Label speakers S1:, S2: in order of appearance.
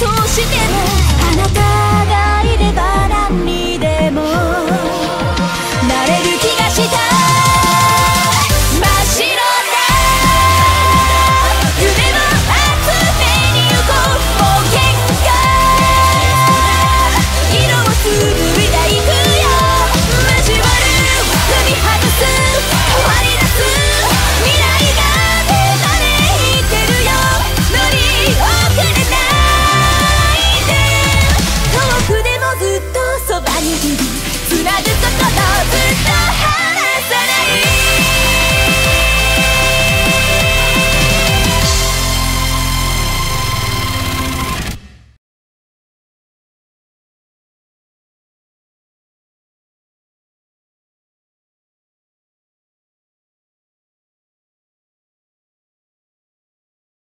S1: 通しても